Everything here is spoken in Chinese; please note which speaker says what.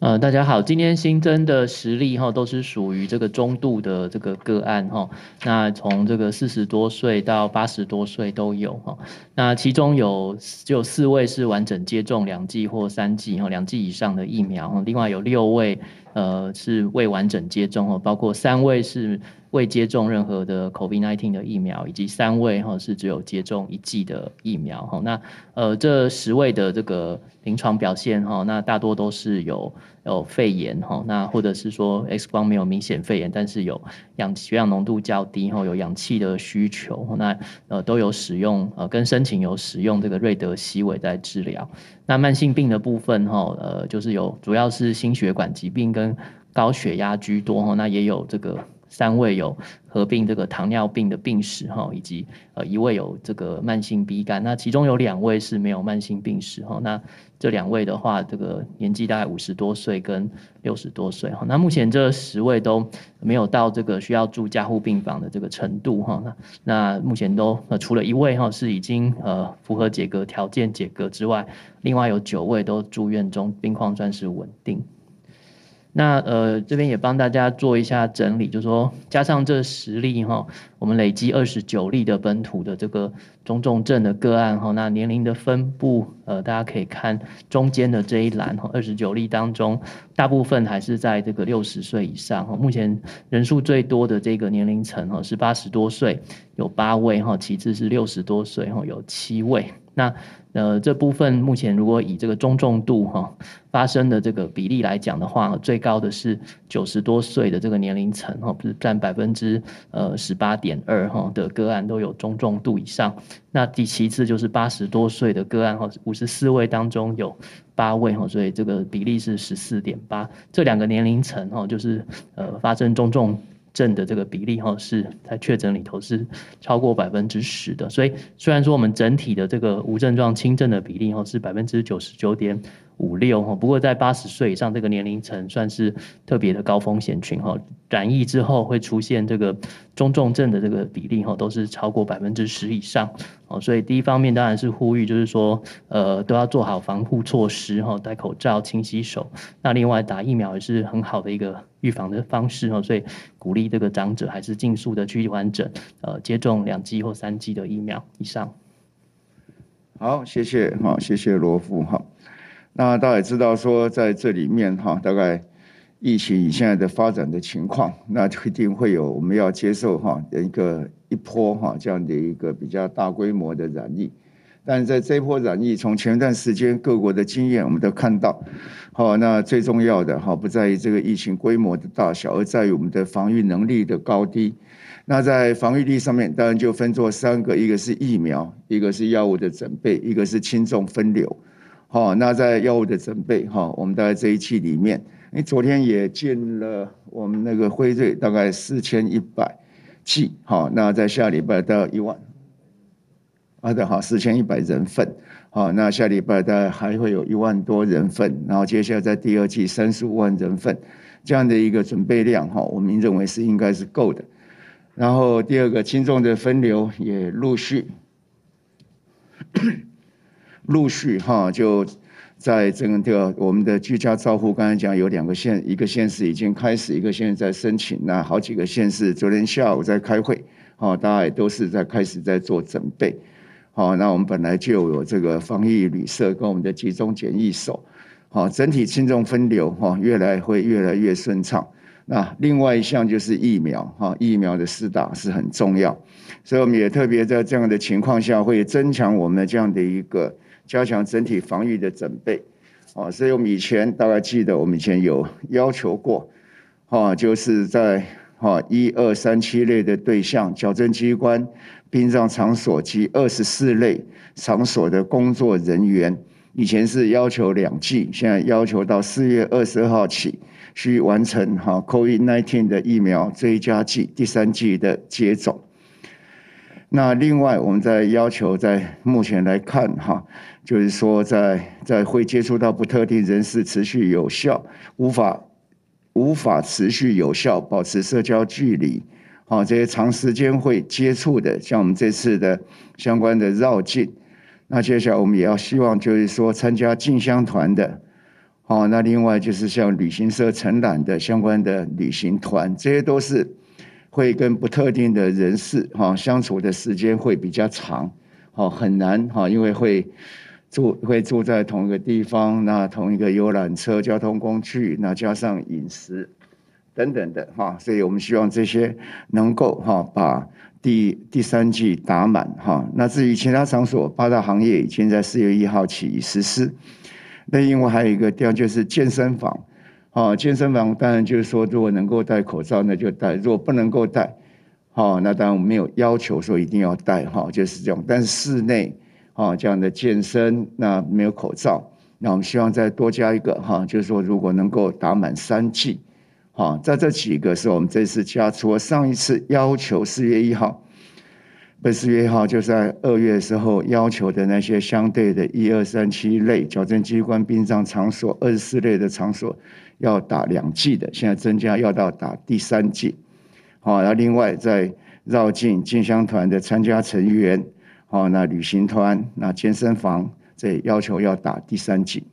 Speaker 1: 呃，大家好，今天新增的实例哈，都是属于这个中度的这个个案哈。那从这个四十多岁到八十多岁都有哈。那其中有只有四位是完整接种两剂或三剂哈，两剂以上的疫苗。另外有六位呃是未完整接种哈，包括三位是。未接种任何的 COVID-19 的疫苗，以及三位哈是只有接种一剂的疫苗哈。那呃这十位的这个临床表现哈，那大多都是有有肺炎哈，那或者是说 X 光没有明显肺炎，但是有氧血氧浓度较低哈，有氧气的需求，那呃都有使用呃跟申请有使用这个瑞德西韦在治疗。那慢性病的部分哈，呃就是有主要是心血管疾病跟跟高血压居多哈，那也有这个。三位有合并这个糖尿病的病史哈，以及呃一位有这个慢性鼻肝，那其中有两位是没有慢性病史哈。那这两位的话，这个年纪大概五十多岁跟六十多岁哈。那目前这十位都没有到这个需要住加护病房的这个程度哈。那那目前都呃除了一位哈是已经呃符合解隔条件解隔之外，另外有九位都住院中，病况算是稳定。那呃，这边也帮大家做一下整理，就是说加上这十例哈，我们累积二十九例的本土的这个中重症的个案哈，那年龄的分布呃，大家可以看中间的这一栏哈，二十九例当中，大部分还是在这个六十岁以上哈，目前人数最多的这个年龄层哈是八十多岁，有八位哈，其次是六十多岁哈，有七位。那呃这部分目前如果以这个中重度哈发生的这个比例来讲的话，最高的是九十多岁的这个年龄层哈，不是占百分之呃十八点二哈的个案都有中重度以上。那第其次就是八十多岁的个案哈，五十四位当中有八位哈，所以这个比例是十四点八。这两个年龄层哈，就是呃发生中重。症的这个比例哈是在确诊里头是超过百分之十的，所以虽然说我们整体的这个无症状轻症的比例哈是百分之九十九点。五六哈，不过在八十岁以上这个年龄层算是特别的高风险群哈，染疫之后会出现这个中重症的这个比例哈，都是超过百分之十以上哦，所以第一方面当然是呼吁，就是说呃都要做好防护措施哈，戴口罩、勤洗手，那另外打疫苗也是很好的一个预防的方式哈，所以鼓励这个长者还是尽速的去完整呃接种两剂或三剂的疫苗以上。
Speaker 2: 好，谢谢哈，谢谢罗富哈。那大家也知道说，在这里面哈，大概疫情以现在的发展的情况，那就一定会有我们要接受哈的一个一波哈这样的一个比较大规模的染疫。但在这波染疫，从前段时间各国的经验，我们都看到，好，那最重要的哈不在于这个疫情规模的大小，而在于我们的防御能力的高低。那在防御力上面，当然就分作三个：一个是疫苗，一个是药物的准备，一个是轻重分流。好，那在药物的准备，哈，我们大概这一期里面，你昨天也进了我们那个辉瑞，大概四千一百剂，好，那在下礼拜到一万，啊的好，四千一百人份，好，那下礼拜大概还会有一万多人份，然后接下来在第二季三十五万人份这样的一个准备量，哈，我们认为是应该是够的。然后第二个轻重的分流也陆续。陆续哈就在这个我们的居家照护，刚才讲有两个县，一个县市已经开始，一个县在申请，那好几个县市昨天下午在开会，好，大家也都是在开始在做准备，好，那我们本来就有这个防疫旅社跟我们的集中检疫所，好，整体轻重分流哈，越来会越来越顺畅。那另外一项就是疫苗哈，疫苗的施打是很重要，所以我们也特别在这样的情况下，会增强我们的这样的一个。加强整体防御的准备，啊，所以我们以前大概记得，我们以前有要求过，啊，就是在哈一二三七类的对象，矫正机关、殡葬场所及二十四类场所的工作人员，以前是要求两剂，现在要求到四月二十二号起，需完成哈 COVID-19 的疫苗追加剂第三剂的接种。那另外，我们在要求，在目前来看哈。就是说，在在会接触到不特定人士，持续有效无法无法持续有效保持社交距离，好，这些长时间会接触的，像我们这次的相关的绕境，那接下来我们也要希望，就是说参加进香团的，好，那另外就是像旅行社承揽的相关的旅行团，这些都是会跟不特定的人士哈相处的时间会比较长，哦很难哈，因为会住会住在同一个地方，那同一个游览车交通工具，那加上饮食等等的哈，所以我们希望这些能够哈把。第第三季打满哈，那至于其他场所，八大行业已经在四月一号起实施。那另外还有一个地方就是健身房，啊，健身房当然就是说，如果能够戴口罩那就戴，如果不能够戴，好，那当然我们没有要求说一定要戴哈，就是这种。但是室内啊这样的健身，那没有口罩，那我们希望再多加一个哈，就是说如果能够打满三剂。好，在这几个是我们这次加，除了上一次要求四月一号，不四月一号就在二月的时候要求的那些相对的一二三七类矫正机关、殡葬场所二十四类的场所要打两剂的，现在增加要到打第三剂。好，那另外再绕进进香团的参加成员，好，那旅行团、那健身房这要求要打第三剂。